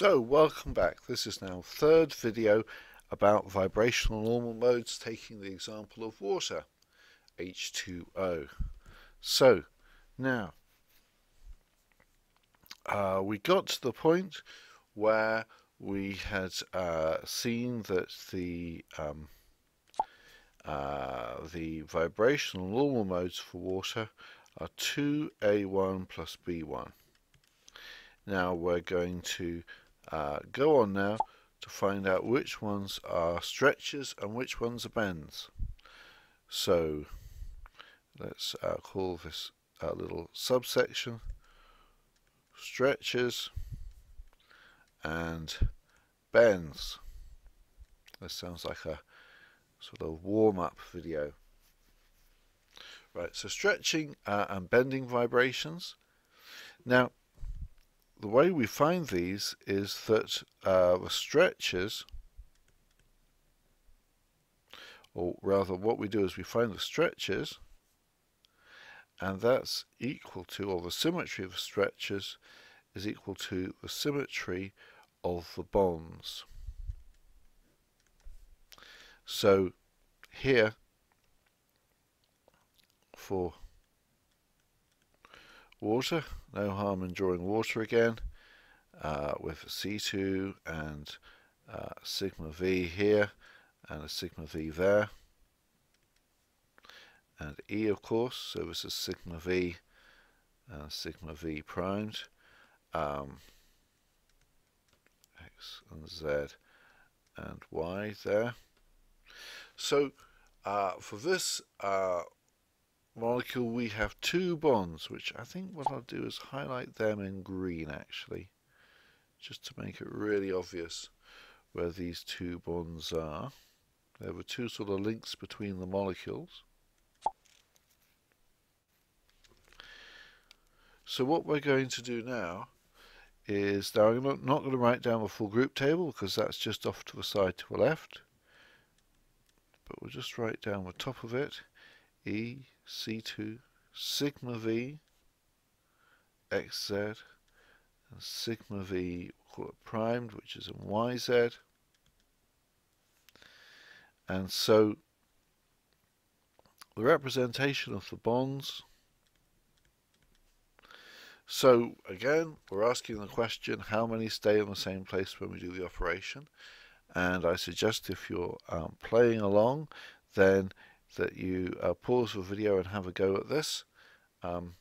So welcome back. This is now third video about vibrational normal modes taking the example of water, H2O. So now uh, we got to the point where we had uh, seen that the um, uh, the vibrational normal modes for water are 2A1 plus B1. Now we're going to uh, go on now to find out which ones are stretches and which ones are bends. So let's uh, call this a little subsection stretches and bends. This sounds like a sort of warm-up video. Right, so stretching uh, and bending vibrations. Now, the way we find these is that uh, the stretches, or rather what we do is we find the stretches, and that's equal to, or the symmetry of the stretches is equal to the symmetry of the bonds. So here, for water. No harm in drawing water again uh, with C2 and uh, sigma V here and a sigma V there. And E of course, so this is sigma V and sigma V primed. Um, X and Z and Y there. So uh, for this uh, molecule we have two bonds which I think what I'll do is highlight them in green actually just to make it really obvious where these two bonds are. There were two sort of links between the molecules. So what we're going to do now is, now I'm not, going to write down the full group table because that's just off to the side to the left, but we'll just write down the top of it, E C2 sigma V XZ and sigma V call it primed which is in YZ and so the representation of the bonds. So again we're asking the question how many stay in the same place when we do the operation? And I suggest if you're um, playing along then that you uh, pause the video and have a go at this. Um,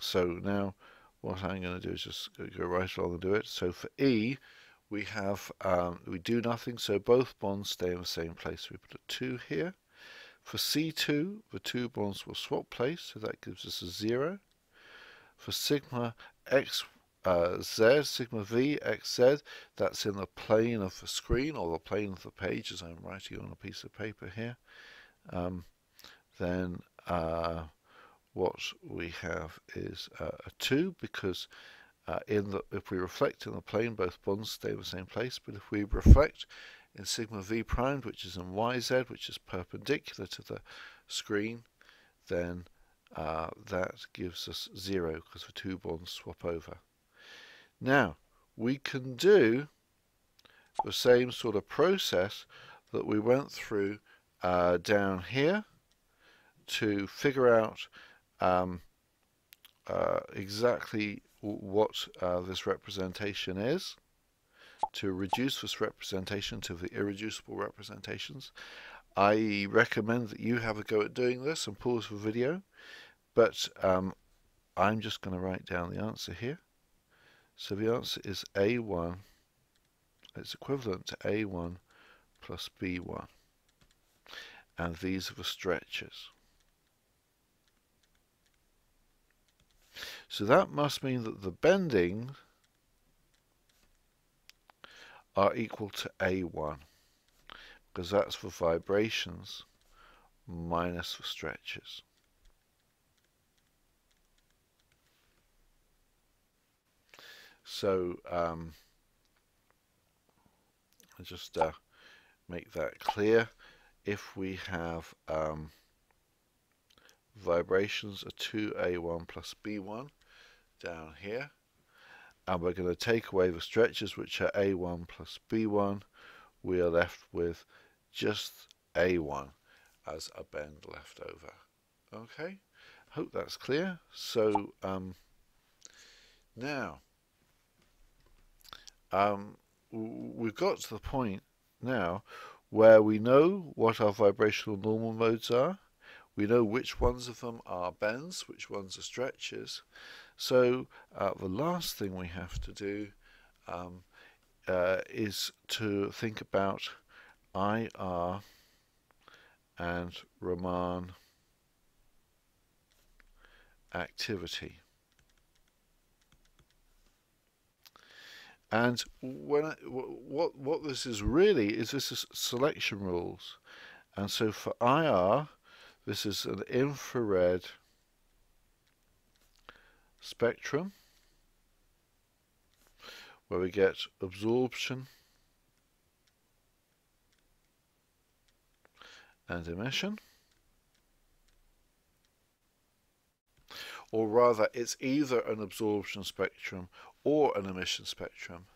so now what I'm going to do is just go right along and do it. So for E, we have, um, we do nothing, so both bonds stay in the same place. We put a 2 here. For C2, the two bonds will swap place, so that gives us a 0. For sigma x uh, z, sigma v, x, z, that's in the plane of the screen or the plane of the page as I'm writing on a piece of paper here, um, then uh, what we have is uh, a 2 because uh, in the, if we reflect in the plane both bonds stay in the same place but if we reflect in sigma v primed which is in yz which is perpendicular to the screen then uh, that gives us 0 because the two bonds swap over. Now, we can do the same sort of process that we went through uh, down here to figure out um, uh, exactly what uh, this representation is to reduce this representation to the irreducible representations. I recommend that you have a go at doing this and pause the video, but um, I'm just going to write down the answer here. So the answer is A1, it's equivalent to A1 plus B1. And these are the stretches. So that must mean that the bending are equal to A1 because that's for vibrations minus the stretches. So um, I'll just uh, make that clear. If we have um, vibrations of 2A1 plus B1 down here, and we're going to take away the stretches which are A1 plus B1 we are left with just A1 as a bend left over. Okay? Hope that's clear. So um, now um, we've got to the point now where we know what our vibrational normal modes are we know which ones of them are bends, which ones are stretches. So uh, the last thing we have to do um, uh, is to think about IR and Raman activity. And when I, what what this is really is this is selection rules, and so for IR this is an infrared spectrum where we get absorption and emission. Or rather, it's either an absorption spectrum or an emission spectrum.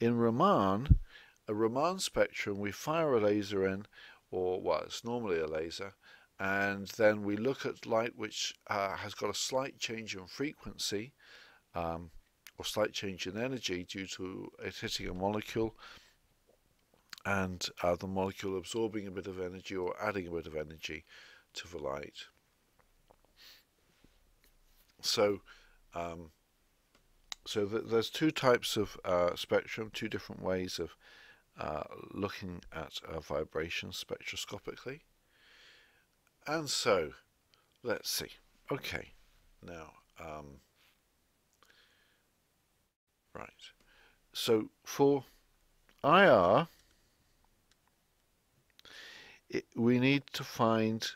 In Raman, a Raman spectrum, we fire a laser in, or well, it's normally a laser, and then we look at light which uh, has got a slight change in frequency um, or slight change in energy due to it hitting a molecule and uh, the molecule absorbing a bit of energy or adding a bit of energy to the light. So, um, so th there's two types of uh, spectrum, two different ways of uh, looking at vibration spectroscopically. And so, let's see. Okay, now, um, right. So for IR, it, we need to find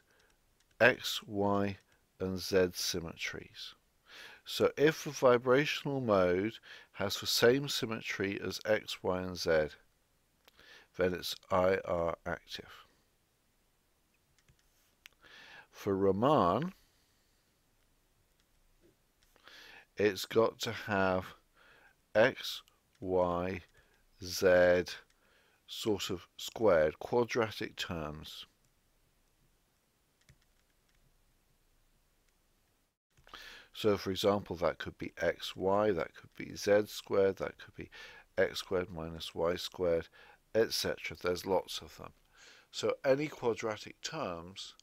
X, Y, and Z symmetries. So if the vibrational mode has the same symmetry as X, Y, and Z, then it's IR active. For Raman, it's got to have x, y, z sort of squared, quadratic terms. So for example, that could be xy, that could be z squared, that could be x squared minus y squared, etc. There's lots of them. So any quadratic terms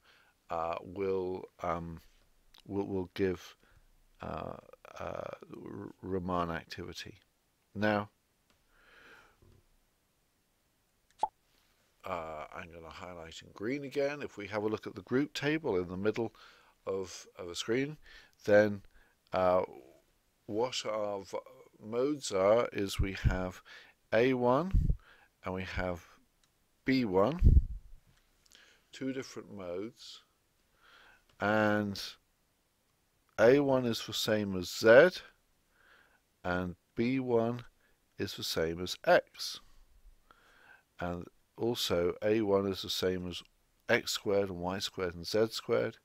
uh, will, um, will will give uh, uh, Raman activity. Now, uh, I'm going to highlight in green again. If we have a look at the group table in the middle of, of the screen, then uh, what our modes are is we have A1 and we have B1, two different modes. And A1 is the same as Z and B1 is the same as X. And also A1 is the same as X squared and Y squared and Z squared.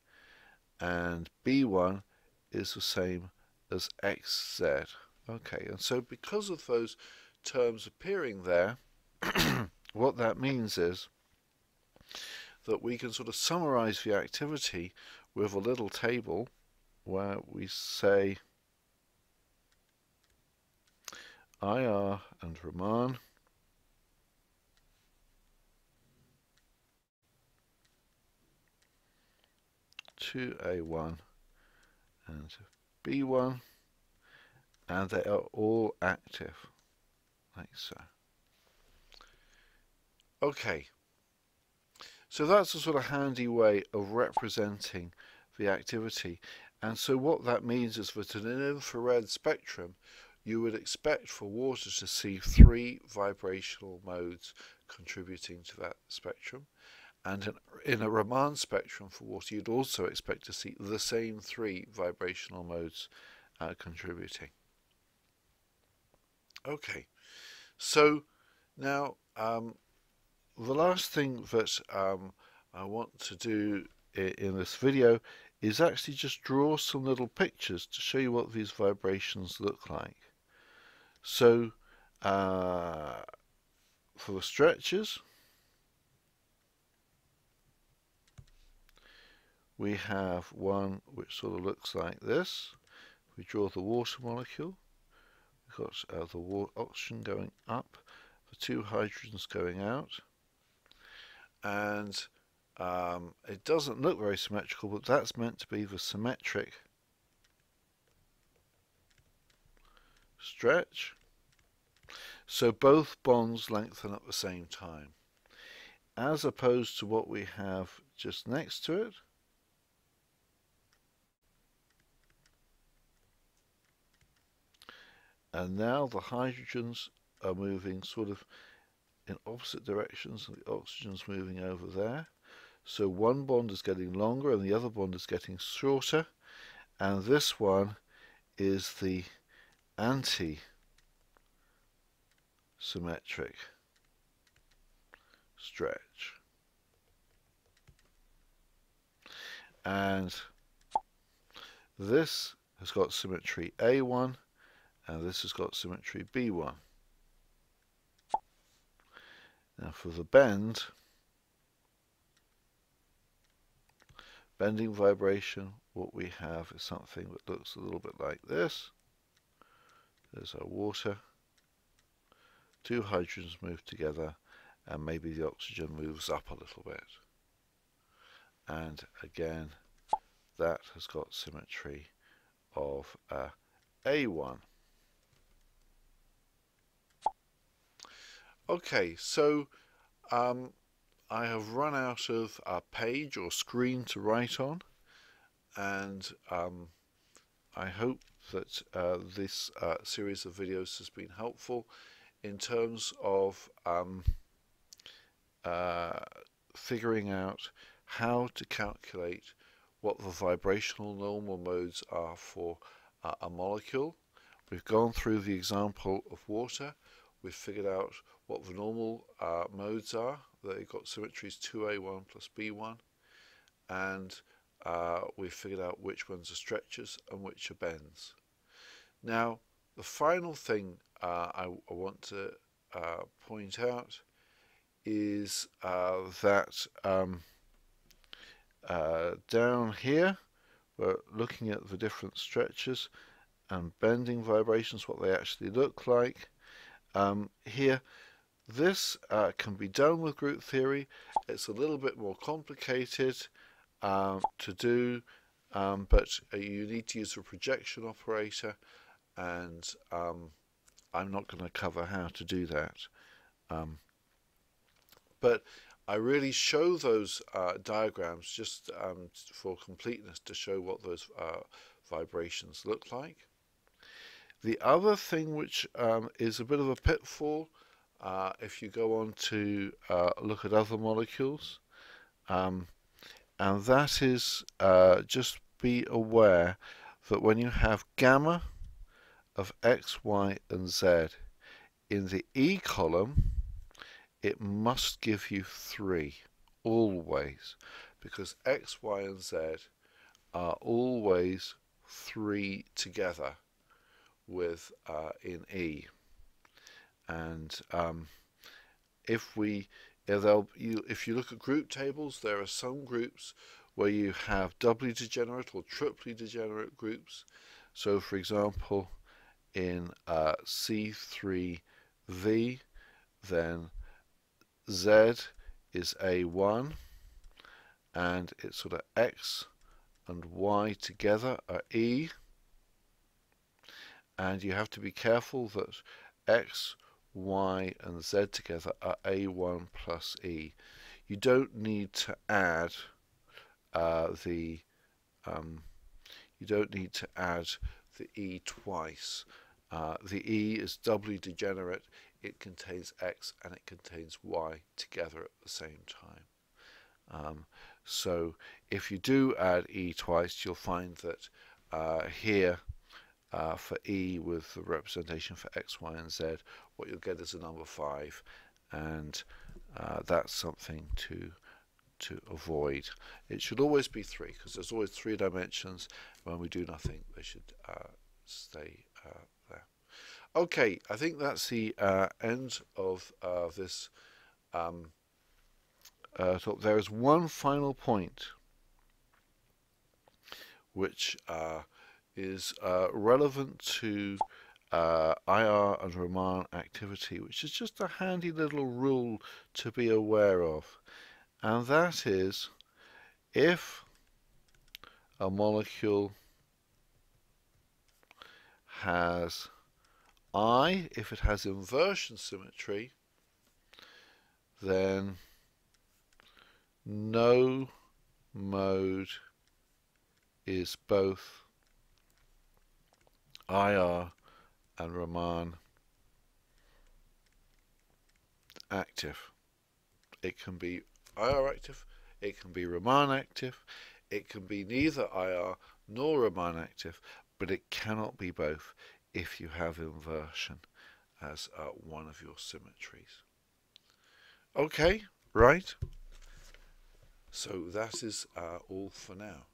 And B1 is the same as XZ okay and so because of those terms appearing there what that means is that we can sort of summarize the activity with a little table where we say IR and Raman to A1 and B1 and they are all active like so. Okay, so that's a sort of handy way of representing the activity. And so what that means is that in an infrared spectrum, you would expect for water to see three vibrational modes contributing to that spectrum. And in, a Raman spectrum for water, you'd also expect to see the same three vibrational modes uh, contributing. Okay, so now um, the last thing that um, I want to do in this video is actually just draw some little pictures to show you what these vibrations look like. So uh, for the stretches, we have one which sort of looks like this. We draw the water molecule. We've got uh, the oxygen going up, the two hydrogens going out. And um, it doesn't look very symmetrical, but that's meant to be the symmetric stretch. So both bonds lengthen at the same time, as opposed to what we have just next to it. And now the hydrogens are moving sort of in opposite directions and the oxygen's moving over there. So one bond is getting longer and the other bond is getting shorter. And this one is the anti-symmetric stretch. And this has got symmetry A1 and this has got symmetry B1. Now for the bend, bending vibration, what we have is something that looks a little bit like this. There's our water. Two hydrogens move together and maybe the oxygen moves up a little bit. And again, that has got symmetry of uh, A1. Okay, so um, I have run out of a page or screen to write on and um, I hope that uh, this uh, series of videos has been helpful in terms of um, uh, figuring out how to calculate what the vibrational normal modes are for a molecule. We've gone through the example of water. We've figured out what the normal uh, modes are. They've got symmetries 2A1 plus B1 and uh, we've figured out which ones are stretches and which are bends. Now, the final thing uh, I, I, want to uh, point out is uh, that um, uh, down here we're looking at the different stretches and bending vibrations, what they actually look like. Um, here, this uh, can be done with group theory. It's a little bit more complicated um, to do, um, but uh, you need to use a projection operator, and um, I'm not going to cover how to do that. Um, but I really show those uh, diagrams just um, for completeness to show what those uh, vibrations look like. The other thing which um, is a bit of a pitfall uh, if you go on to uh, look at other molecules um, and that is uh, just be aware that when you have gamma of x, y and z in the E column it must give you 3 always because x, y and z are always 3 together with uh, in E and um, if we you, if you look at group tables, there are some groups where you have doubly degenerate or triply degenerate groups. So, for example, in uh, C3V, then Z is A1, and it's sort of X and Y together are E. And you have to be careful that X, y and z together are a1 plus e. You don't need to add uh, the um, you don't need to add the e twice. Uh, the e is doubly degenerate. It contains x and it contains y together at the same time. Um, so if you do add e twice, you'll find that uh, here uh, for E with the representation for X, Y, and Z, what you'll get is a number 5, and uh, that's something to to avoid. It should always be 3, because there's always three dimensions. When we do nothing, they should uh, stay uh, there. Okay, I think that's the uh, end of this um, talk. There is one final point which uh, is uh, relevant to uh, IR and Raman activity, which is just a handy little rule to be aware of. And that is if a molecule has I, if it has inversion symmetry, then no mode is both IR and Raman active. It can be IR active, it can be Raman active, it can be neither IR nor Raman active, but it cannot be both if you have inversion as uh, one of your symmetries. Okay, right? So that is uh, all for now.